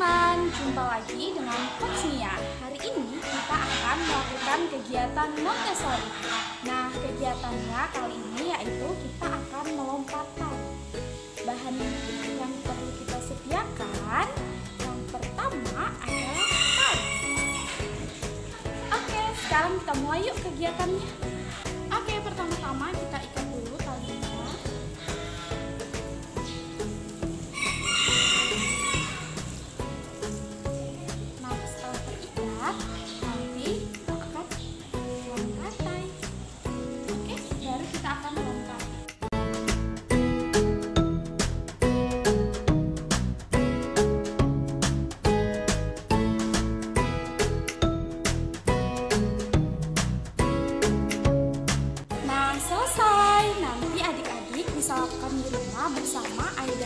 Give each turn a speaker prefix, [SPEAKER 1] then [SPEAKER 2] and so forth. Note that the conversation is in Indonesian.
[SPEAKER 1] Jumpa lagi dengan Coach. Hari ini kita akan melakukan kegiatan Montessori. Nah, kegiatannya kali ini yaitu kita akan melompatkan. Bahan yang perlu kita sediakan yang pertama adalah tali. Oke, sekarang kita mulai yuk kegiatannya. Akan melompat. Nah, selesai. Nanti adik-adik bisa lakukan bersama ayah